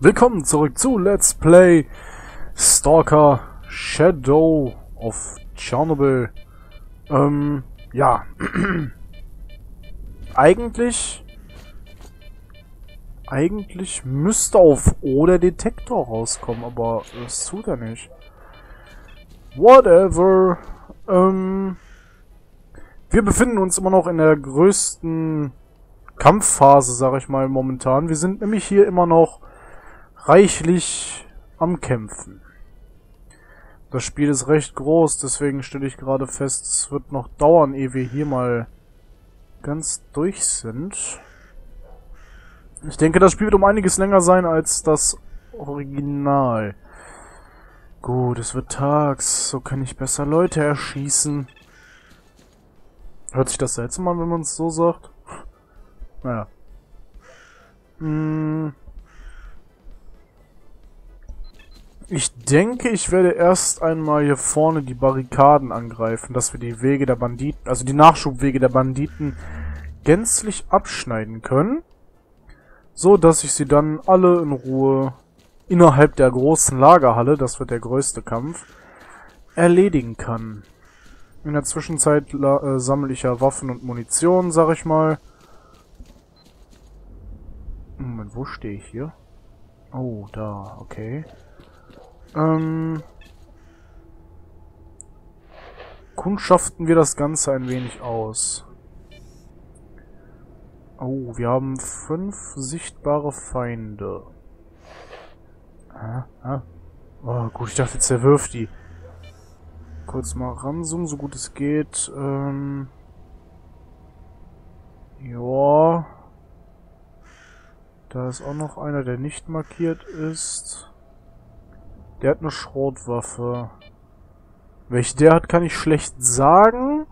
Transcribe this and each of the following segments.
Willkommen zurück zu Let's Play Stalker Shadow of Chernobyl. Ähm, ja. eigentlich... Eigentlich müsste auf O der Detektor rauskommen, aber das tut er nicht. Whatever. Ähm... Wir befinden uns immer noch in der größten Kampfphase, sag ich mal, momentan. Wir sind nämlich hier immer noch reichlich am Kämpfen. Das Spiel ist recht groß, deswegen stelle ich gerade fest, es wird noch dauern, ehe wir hier mal ganz durch sind. Ich denke, das Spiel wird um einiges länger sein als das Original. Gut, es wird tags, so kann ich besser Leute erschießen. Hört sich das seltsam an, wenn man es so sagt? Naja. Hm. Ich denke, ich werde erst einmal hier vorne die Barrikaden angreifen, dass wir die Wege der Banditen, also die Nachschubwege der Banditen gänzlich abschneiden können. So, dass ich sie dann alle in Ruhe innerhalb der großen Lagerhalle, das wird der größte Kampf, erledigen kann. In der Zwischenzeit äh, sammle ich ja Waffen und Munition, sag ich mal. Moment, wo stehe ich hier? Oh, da, okay. Ähm, kundschaften wir das Ganze ein wenig aus. Oh, wir haben fünf sichtbare Feinde. Ah, ah. Oh, gut, ich dachte jetzt, er wirft die. Kurz mal ranzoomen, so gut es geht. Ähm, ja. Da ist auch noch einer, der nicht markiert ist. Der hat eine Schrotwaffe. Welche der hat, kann ich schlecht sagen.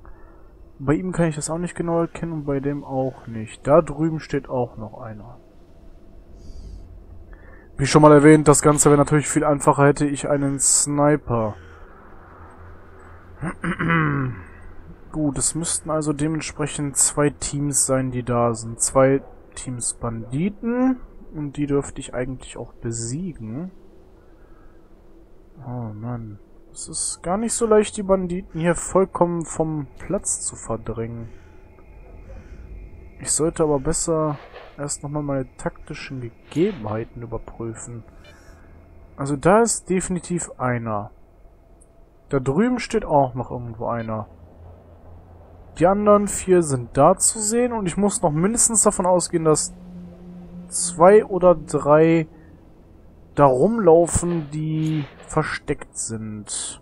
Bei ihm kann ich das auch nicht genau erkennen und bei dem auch nicht. Da drüben steht auch noch einer. Wie schon mal erwähnt, das Ganze wäre natürlich viel einfacher, hätte ich einen Sniper. Gut, es müssten also dementsprechend zwei Teams sein, die da sind. Zwei Teams Banditen. Und die dürfte ich eigentlich auch besiegen. Oh Mann. Es ist gar nicht so leicht, die Banditen hier vollkommen vom Platz zu verdrängen. Ich sollte aber besser erst nochmal meine taktischen Gegebenheiten überprüfen. Also da ist definitiv einer. Da drüben steht auch noch irgendwo einer. Die anderen vier sind da zu sehen und ich muss noch mindestens davon ausgehen, dass zwei oder drei da rumlaufen, die versteckt sind.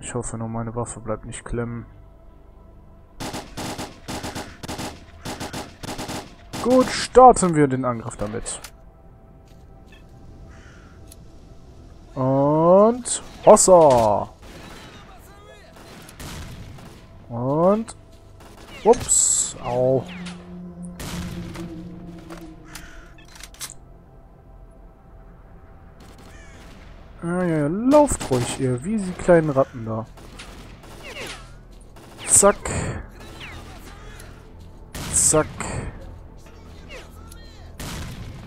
Ich hoffe nur, meine Waffe bleibt nicht klemmen. Gut, starten wir den Angriff damit. Und Hossa! Und ups, au. Ah, ja, ja, lauft ruhig, ihr, wie die kleinen Ratten da. Zack. Zack.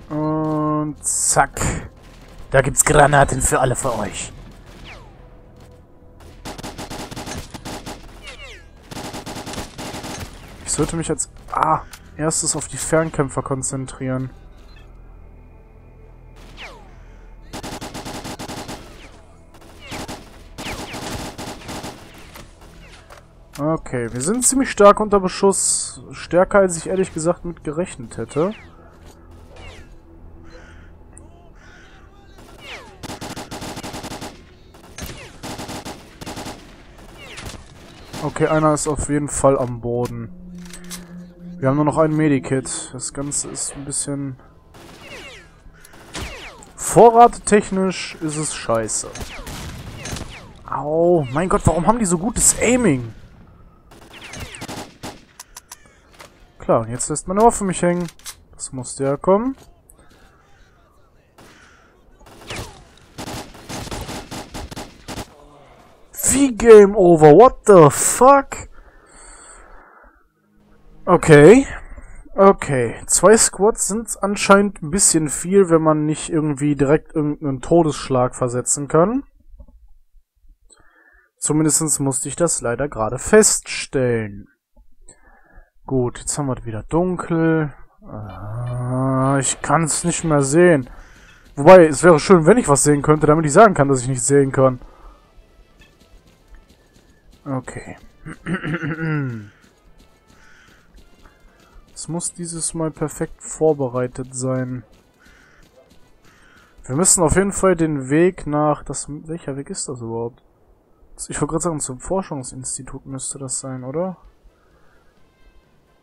Und zack. Da gibt's Granaten für alle für euch. Ich sollte mich als ah, erstes auf die Fernkämpfer konzentrieren. Okay, wir sind ziemlich stark unter Beschuss. Stärker, als ich ehrlich gesagt mit gerechnet hätte. Okay, einer ist auf jeden Fall am Boden. Wir haben nur noch ein Medikit. Das Ganze ist ein bisschen... Vorrattechnisch ist es scheiße. Au, mein Gott, warum haben die so gutes Aiming? Klar, und jetzt lässt meine Waffe mich hängen. Das musste ja kommen. Wie Game Over? What the fuck? Okay. Okay, zwei Squads sind anscheinend ein bisschen viel, wenn man nicht irgendwie direkt irgendeinen Todesschlag versetzen kann. Zumindest musste ich das leider gerade feststellen. Gut, jetzt haben wir wieder dunkel. Ah, ich kann es nicht mehr sehen. Wobei, es wäre schön, wenn ich was sehen könnte, damit ich sagen kann, dass ich nicht sehen kann. Okay. Es muss dieses Mal perfekt vorbereitet sein. Wir müssen auf jeden Fall den Weg nach... Das, welcher Weg ist das überhaupt? Ich wollte gerade sagen, zum Forschungsinstitut müsste das sein, oder?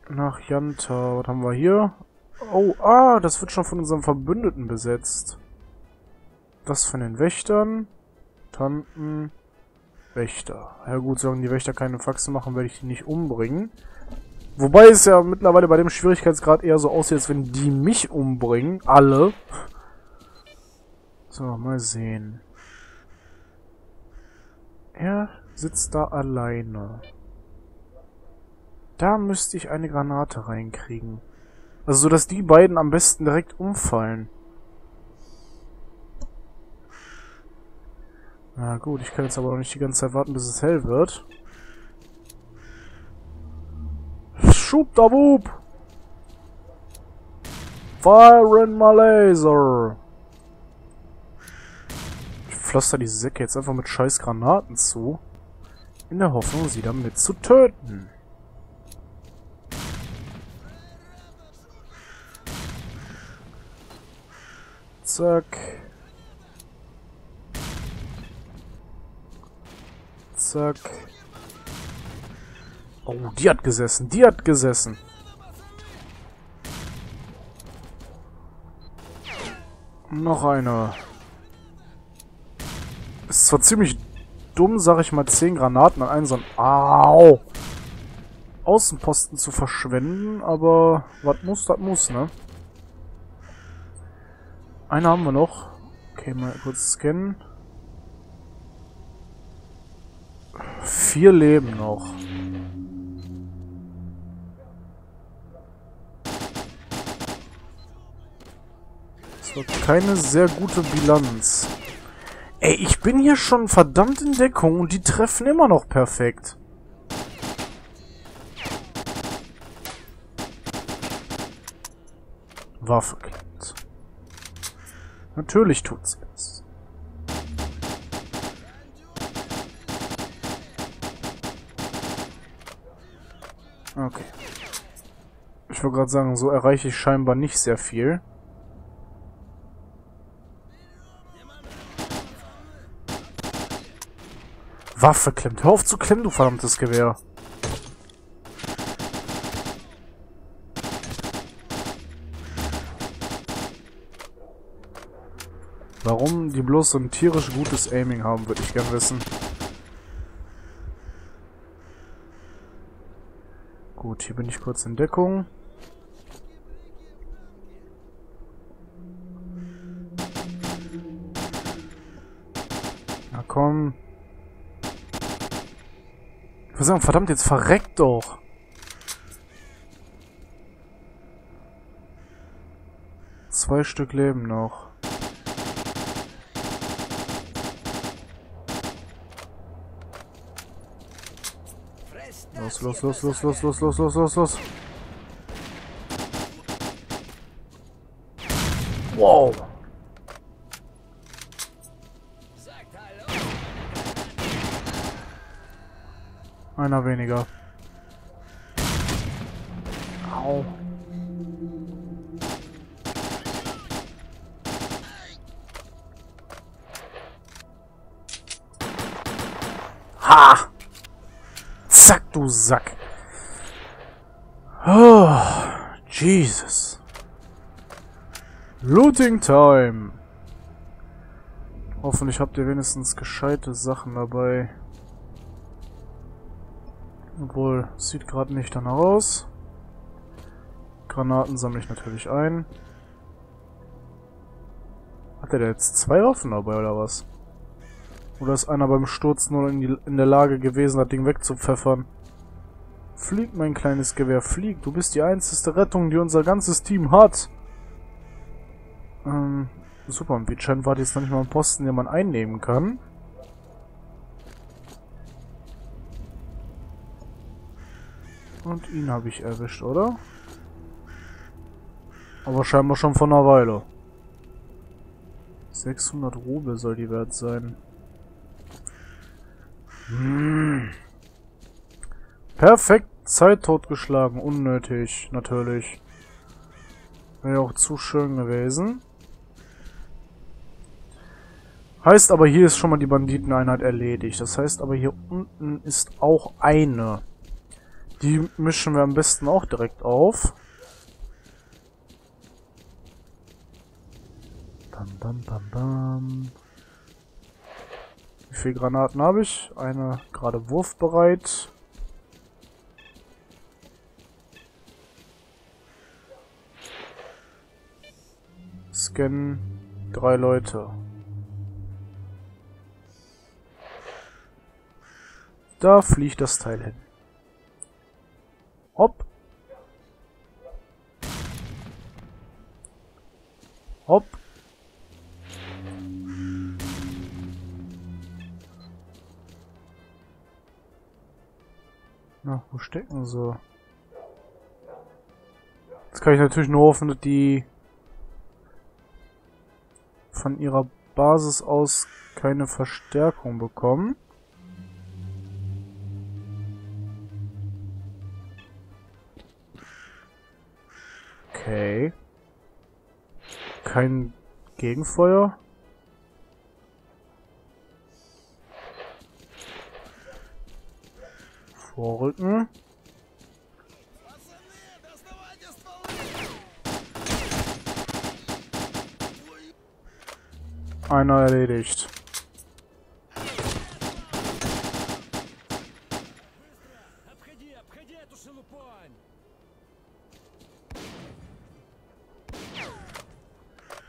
Nach Janta. Was haben wir hier? Oh, ah, das wird schon von unserem Verbündeten besetzt. Das von den Wächtern. Tanten. Wächter. Ja gut, solange die Wächter keine Faxe machen, werde ich die nicht umbringen. Wobei es ja mittlerweile bei dem Schwierigkeitsgrad eher so aussieht, als wenn die mich umbringen. Alle. So, mal sehen. Er sitzt da alleine. Da müsste ich eine Granate reinkriegen. Also so, dass die beiden am besten direkt umfallen. Na gut, ich kann jetzt aber noch nicht die ganze Zeit warten, bis es hell wird. Schub da Bub! Fire in my laser! Ich pflaster die Säcke jetzt einfach mit scheiß Granaten zu. In der Hoffnung, sie damit zu töten. Zack. Zack. Oh, die hat gesessen. Die hat gesessen. Noch eine. Ist zwar ziemlich dumm, sag ich mal, 10 Granaten an einen so Au! Außenposten zu verschwenden, aber was muss, das muss, ne? Eine haben wir noch. Okay, mal kurz scannen. Vier Leben noch. Das war keine sehr gute Bilanz. Ey, ich bin hier schon verdammt in Deckung und die treffen immer noch perfekt. Waffe Natürlich tut's jetzt. Okay. Ich wollte gerade sagen, so erreiche ich scheinbar nicht sehr viel. Waffe klemmt. Hör auf zu klemmen, du verdammtes Gewehr. Warum die bloß so ein tierisch gutes Aiming haben, würde ich gern wissen. Gut, hier bin ich kurz in Deckung. Na komm. Ich muss sagen, verdammt, jetzt verreckt doch. Zwei Stück Leben noch. Los, los, los, los, los, los, los, los, los, los. Wow. Einer weniger. Au. Du Sack. Oh, Jesus. Looting Time. Hoffentlich habt ihr wenigstens gescheite Sachen dabei. Obwohl, sieht gerade nicht danach aus. Granaten sammle ich natürlich ein. Hat er da jetzt zwei Waffen dabei, oder was? Oder ist einer beim Sturz nur in, die, in der Lage gewesen, das Ding wegzupfeffern? Flieg, mein kleines Gewehr, flieg. Du bist die einzige Rettung, die unser ganzes Team hat. Ähm, super. Und wie scheint war jetzt noch nicht mal ein Posten, den man einnehmen kann. Und ihn habe ich erwischt, oder? Aber scheinbar schon vor einer Weile. 600 Rubel soll die wert sein. Hm. Perfekt Zeit totgeschlagen. Unnötig, natürlich. Wäre auch zu schön gewesen. Heißt aber, hier ist schon mal die Banditeneinheit erledigt. Das heißt aber, hier unten ist auch eine. Die mischen wir am besten auch direkt auf. Bam, bam, bam, bam. Wie viele Granaten habe ich? Eine gerade wurfbereit. Scannen. Drei Leute. Da fliegt das Teil hin. Hopp. Hopp. Na, wo stecken sie? Jetzt kann ich natürlich nur hoffen, dass die von ihrer Basis aus keine Verstärkung bekommen. Okay. Kein Gegenfeuer. Vorrücken. Einer erledigt.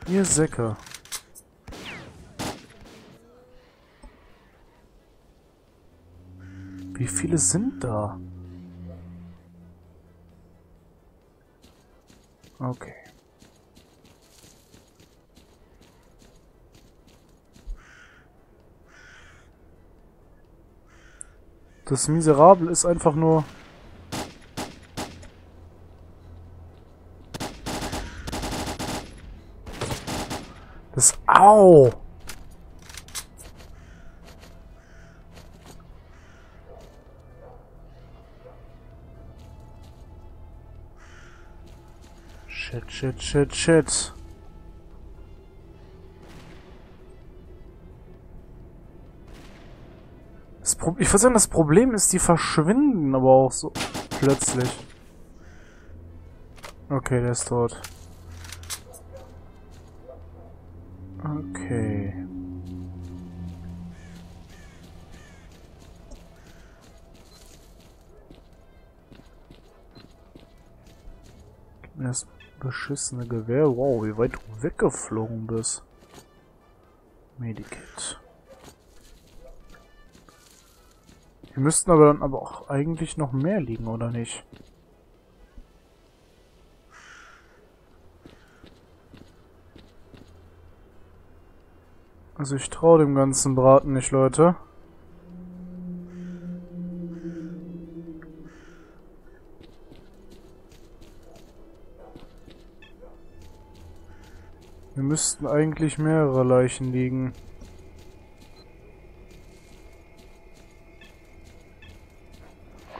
Ihr Säcke. Wie viele sind da? Okay. Das Miserabel ist einfach nur Das Au! Shit, shit, shit, shit. Pro ich würde sagen, das Problem ist, die verschwinden aber auch so plötzlich. Okay, der ist tot. Okay. Das beschissene Gewehr. Wow, wie weit du weggeflogen bist. Medikit. Hier müssten aber dann aber auch eigentlich noch mehr liegen, oder nicht? Also ich traue dem ganzen Braten nicht, Leute. Hier müssten eigentlich mehrere Leichen liegen.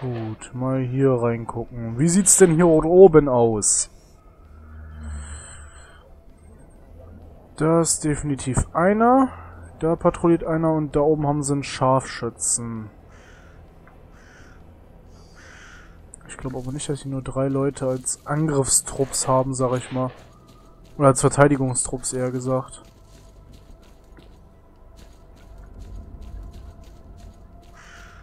Gut, mal hier reingucken. Wie sieht's denn hier oben aus? Da ist definitiv einer. Da patrouilliert einer und da oben haben sie einen Scharfschützen. Ich glaube aber nicht, dass sie nur drei Leute als Angriffstrupps haben, sag ich mal. Oder als Verteidigungstrupps eher gesagt.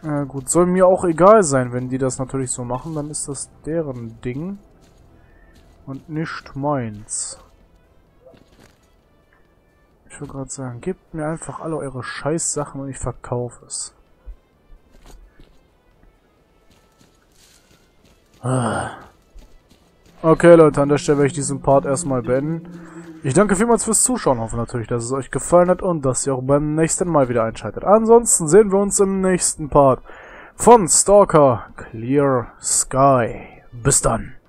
Ja gut, soll mir auch egal sein, wenn die das natürlich so machen, dann ist das deren Ding. Und nicht meins. Ich würde gerade sagen, gebt mir einfach alle eure Scheißsachen und ich verkaufe es. Okay, Leute, an der Stelle werde ich diesen Part erstmal beenden. Ich danke vielmals fürs Zuschauen, hoffe natürlich, dass es euch gefallen hat und dass ihr auch beim nächsten Mal wieder einschaltet. Ansonsten sehen wir uns im nächsten Part von Stalker Clear Sky. Bis dann.